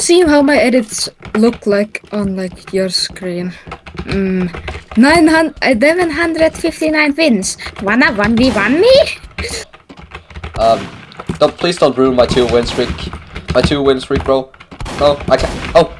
see how my edits look like on like your screen? Mm, 900, uh, wins. Wanna 1v1 me? Um, don't please don't ruin my two win streak. My two win streak, bro. No, I can't. Oh,